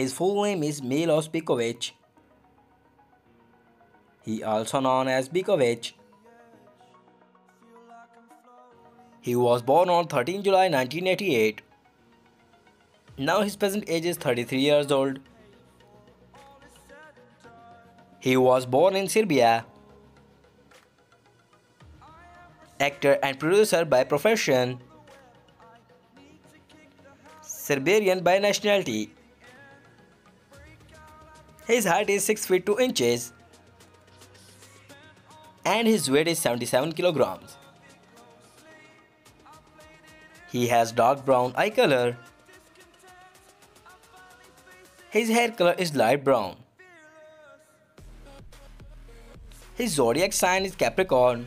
His full name is Milos Bikovic. He also known as Bikovic. He was born on 13 July 1988. Now his present age is 33 years old. He was born in Serbia. Actor and producer by profession. Serbian by nationality. His height is 6 feet 2 inches and his weight is 77 kilograms. He has dark brown eye color. His hair color is light brown. His zodiac sign is Capricorn.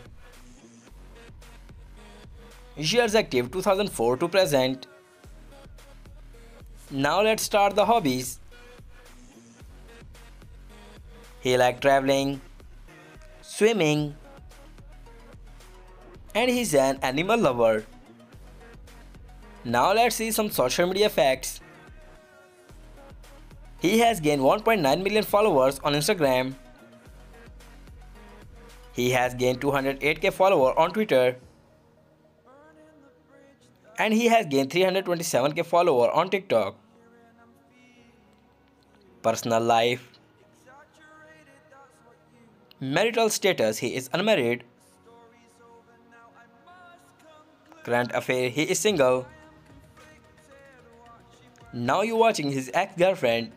Years active 2004 to present. Now let's start the hobbies. He like traveling, swimming, and he's an animal lover. Now let's see some social media facts. He has gained 1.9 million followers on Instagram. He has gained 208k followers on Twitter. And he has gained 327k followers on TikTok. Personal life Marital status He is unmarried. Current affair He is single. Now you're watching his ex-girlfriend.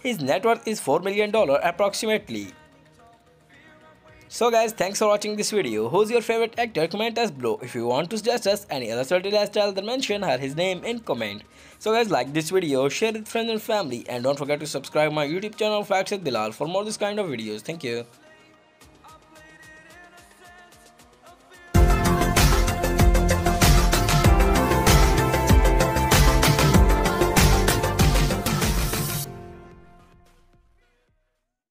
His net worth is $4 million approximately. So guys, thanks for watching this video. Who's your favorite actor? Comment us below. If you want to suggest us any other celebrity lifestyle then mention her his name in comment. So guys, like this video, share it with friends and family and don't forget to subscribe my YouTube channel Facts with Bilal for more this kind of videos. Thank you.